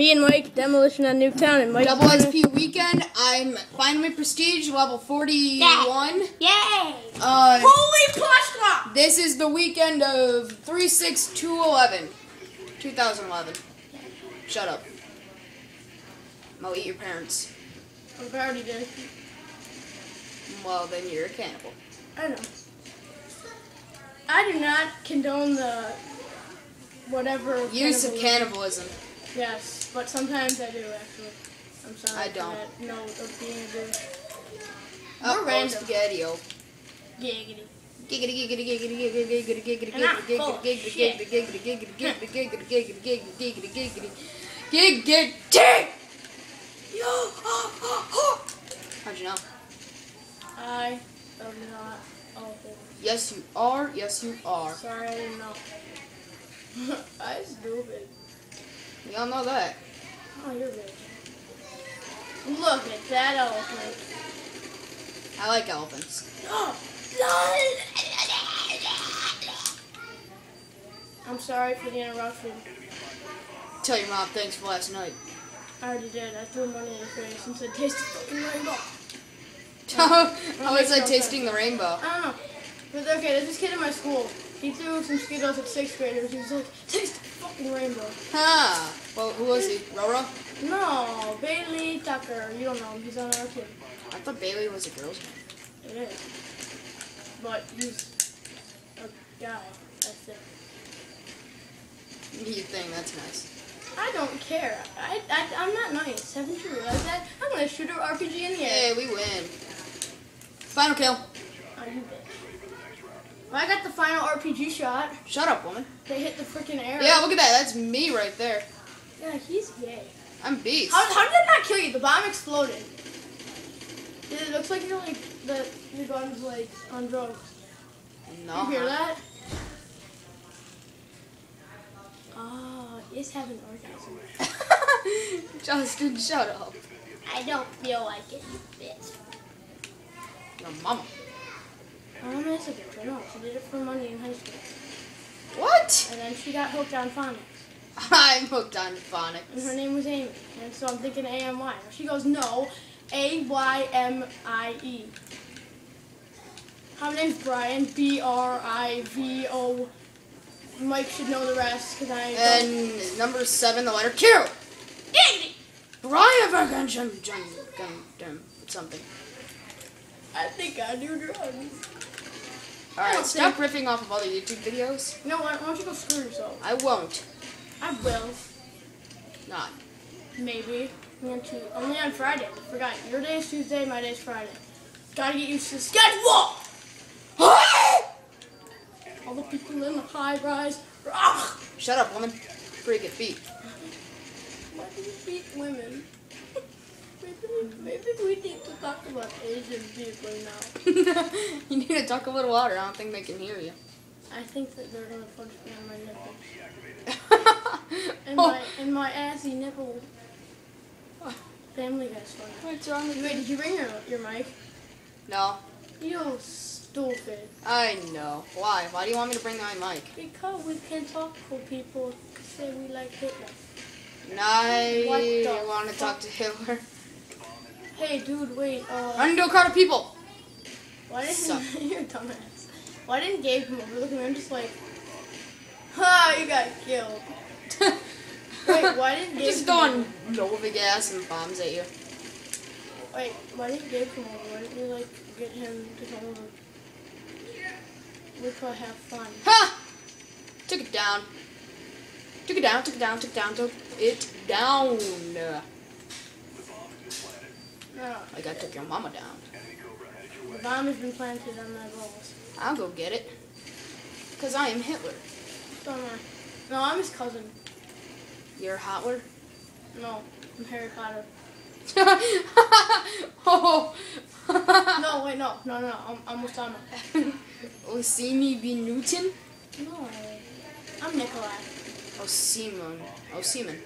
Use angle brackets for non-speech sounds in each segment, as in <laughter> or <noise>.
Me and Mike, Demolition on Nuketown, and Mike. Double XP weekend. I'm finally prestige level 41. Yay! Uh, Holy pasta! this is the weekend of 36211. 2011. Shut up. I'll eat your parents. I've already did. Well, then you're a cannibal. I know. I do not condone the whatever Use of cannibalism. Yes, but sometimes I do actually. I'm sorry. I don't. that of being a. Oh, We're oh, random. spaghetti-o. Giggity. Giggity giggity giggity giggity giggity giggity I'm giggity giggity giggity giggity giggity giggity giggity giggity giggity giggity giggity How'd you know? I am not awful. Yes, you are. Yes, you are. Sorry, I didn't know. I stupid. We all know that. Oh, you're rich. Look at that elephant. I like elephants. I'm sorry for the interruption. Tell your mom thanks for last night. I already did. I threw money in his face and said, taste the fucking rainbow. <laughs> How Well, was I tasting the rainbow? I don't know. But okay, there's this kid in my school. He threw some Skittles at sixth graders. He was like, taste the fucking rainbow. Huh. Well, who was he? Roro? No, Bailey Tucker. You don't know him. He's on our team. I thought Bailey was a girl's name. It is. But he's a guy. That's it. You think that's nice? I don't care. I, I, I'm not nice. Haven't you realized that? I'm going to shoot an RPG in the air. Hey, we win. Final kill. Oh, you bitch. Well, I got the final RPG shot. Shut up, woman. They hit the freaking air. Yeah, look at that. That's me right there. Yeah, he's gay. I'm beast. How, how did that not kill you? The bomb exploded. It looks like you're like the your gun's like on drugs. No. You hear that? Ah, oh, he's having orgasm. <laughs> Justin, shut up. I don't feel like it, you bitch. Your mama. I'm gonna. I know. She did it for money in high school. What? And then she got hooked on phonics. <laughs> I'm hooked on phonics. And her name was Amy. And so I'm thinking A-M-Y. She goes, no, A-Y-M-I-E. My name's Brian. B-R-I-V-O. Mike should know the rest because I don't. And number seven, the letter Q. Brian Jum, Jum, Jum, something. I think I do drugs. Alright, stop riffing off of other YouTube videos. No? Why don't you go screw yourself? I won't. I will. Not. Maybe. On Only on Friday. I forgot. Your day is Tuesday, my day is Friday. Gotta get used to the schedule! <gasps> All the people in the high rise. Ugh! Shut up, woman. Freak it, beat. Why do you beat women? Maybe, maybe we need to talk about Asian people now. <laughs> you need to talk a little louder. I don't think they can hear you. I think that they're gonna punch me on my nipple. <laughs> And oh. my and my assy nipple. Family Guy's funny. What's wrong with Wait, did you bring your your mic? No, You stupid. I know. Why? Why do you want me to bring my mic? Because we can talk for people say we like Hitler. What I want to talk to Hitler. Hey, dude, wait. Uh, Run into a crowd of people. why Suck. didn't <laughs> you're a dumbass? Why didn't Gabe come over? Look. I'm just like, <laughs> ha! You got killed. <laughs> Wait, why didn't Gabe Just come throwing Nova gas and bombs at you. Wait, why didn't Gabe come over? Why didn't we like get him to come over? We could have fun. Ha! Took it down. Took it down, took it down, took it down, took it down. No, Like I took your mama down. the bomb has been planted on my balls. I'll go get it. Because I am Hitler. Don't I? No, I'm his cousin. You're Hitler? No, I'm Harry Potter. <laughs> oh. No, wait, no, no, no, I'm, I'm Osama. oh, see me be Newton? No, I'm Nikolai. Oh, Simon.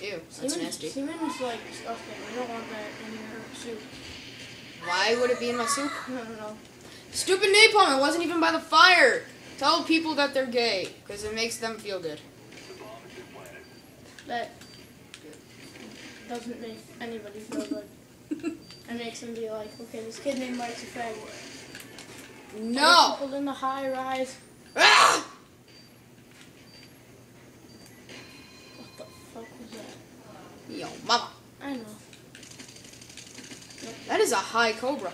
Ew, that's Semen, nasty. semen is like disgusting. You don't want that in your soup. Why would it be in my soup? No, no, no. Stupid napalm, it wasn't even by the fire. Tell people that they're gay, because it makes them feel good. That doesn't make anybody feel good. <laughs> It makes them be like, okay, this kid named Mike's a faggot. No. People in the high rise. Ah! What the fuck was that? Yo, mama. I know. That is a high cobra.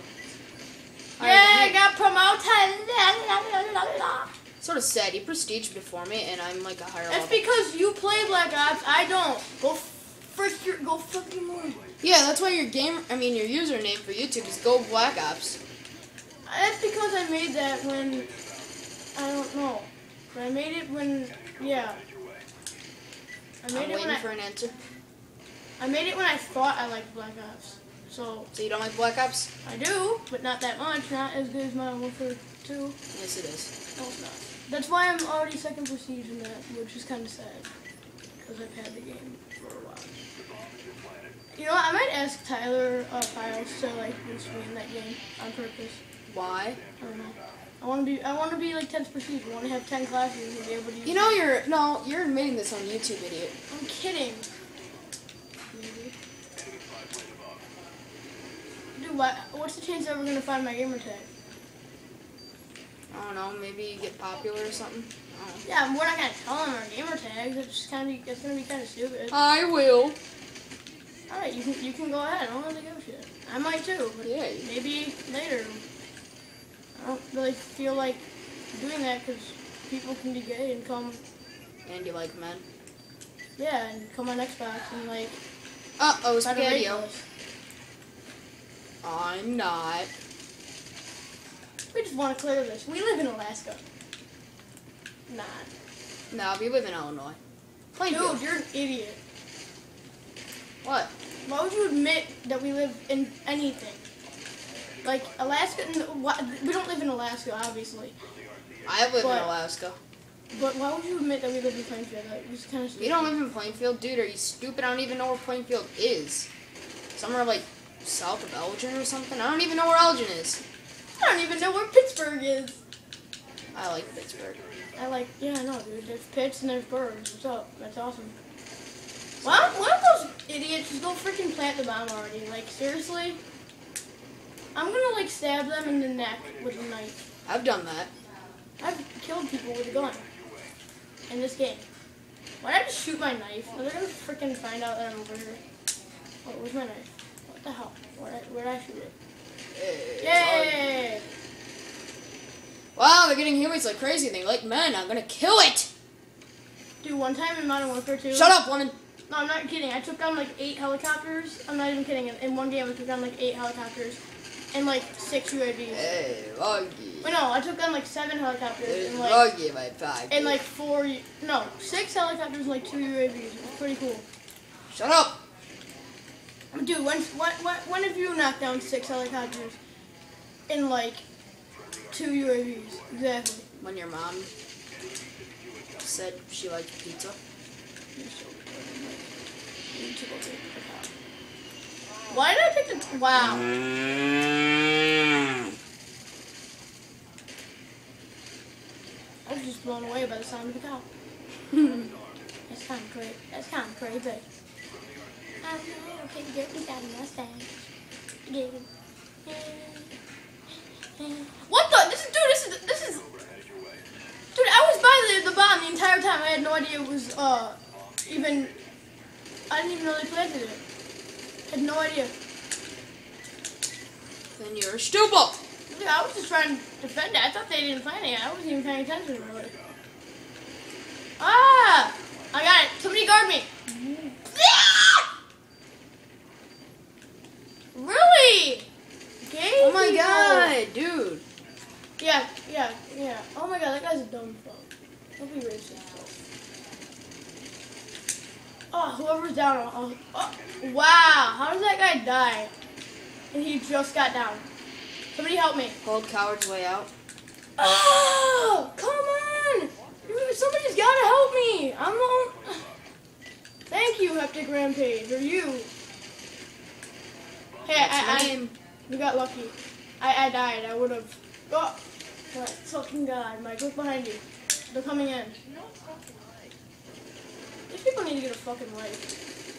Yeah, I got promoted. La, la, la, la. Sort of sad. You prestige before me, and I'm like a higher That's level. because you play Black Ops. I don't. Go f- first. Your go fucking more. yeah, that's why your game. I mean, your username for YouTube is Go Black Ops. That's because I made that when I don't know. But I made it when yeah. I I'm made it when waiting I, for an answer. I made it when I thought I liked Black Ops. So So you don't like Black Ops? I do, but not that much. Not as good as Modern Warfare 2. Yes, it is. it's not. That's why I'm already second prestige in that, which is kind of sad. Because I've had the game for a while. You know what? I might ask Tyler uh, Files to like boost me in that game on purpose. Why? I don't know. I want to be. I want to be like 10th prestige. I want to have 10 classes and be able to. Use You know you're no, you're admitting this on YouTube, idiot. I'm kidding. What? What's the chance that we're gonna find my gamer tag? I don't know. Maybe you get popular or something. I don't know. Yeah, we're not gonna tell them our gamer tags. It's just kind of. It's gonna be kind of stupid. I will. All right, you can. You can go ahead. I don't really give a shit. I might too, but Yeah. maybe later. I don't really feel like doing that because people can be gay and come. And you like men. Yeah, and come on Xbox and like Uh oh, try to rape Spaghetti. I'm not. We just want to clear this. We live in Alaska. Nah. No, we live in Illinois. Plainfield. Dude, you're an idiot. What? Why would you admit that we live in anything? Like Alaska, we don't live in Alaska, obviously. I live What? in Alaska. But why would you admit that we live in Plainfield? Was kind of. You don't live in Plainfield, dude. Are you stupid? I don't even know where Plainfield is. Somewhere like south of Elgin or something. I don't even know where Elgin is. I don't even know where Pittsburgh is. I like Pittsburgh. I like, yeah, I know, dude. There's pits and there's birds. What's up? That's awesome. Why don't, why don't those idiots just go freaking plant the bomb already? Like, seriously? I'm gonna, like, stab them in the neck with a knife. I've done that. I've killed people with a gun in this game. Why'd I just shoot my knife? Are they gonna freaking find out that I'm over here? Oh, where's my knife? What the hell? Where'd I, where'd I shoot it? Yay! Wow, they're getting humans like crazy. They like men. I'm gonna kill it. Dude, one time and not in Modern Warfare 2. Shut up, woman. No, I'm not kidding. I took down like eight helicopters. I'm not even kidding. In- one game, I took down like eight helicopters and like six UAVs. Hey, Loggy. Wait, no, I took down like seven helicopters Hey, and like Loggy, my bag. and like four. No, six helicopters and like two UAVs. It was pretty cool. Shut up. Dude, when when when, have you knocked down six helicopters in like two UAVs? Exactly. When your mom said she liked pizza. You're so retarded, Mike. You need to go get the cop. Why did I pick the? Wow. I was just blown away by the sound of the cow. <laughs> That's kind of crazy. That's kind of crazy. Okay, get me that mustache. What the? This is, dude, this is, this is, dude, I was by the, the bomb the entire time. I had no idea it was, uh, even, I didn't even know they planted it. had no idea. Then you're stupid. Dude, I was just trying to defend it. I thought they didn't plant it. I wasn't even paying attention really. Ah! I got it. Somebody guard me. Ah! Really? Gave Oh dude. Yeah, yeah, yeah. Oh my god, that guy's a dumb fuck. Don't be racist. Oh, whoever's down. Oh, oh, wow, how does that guy die? And he just got down. Somebody help me. Hold coward's way out. Oh, come on! Somebody's gotta help me. I'm on. Thank you, Hectic Rampage, or you. Hey, your I, I, name? you got lucky. I, I died. I would have. Oh, my fucking god, Mike, look behind you. They're coming in. These people need to get a fucking life.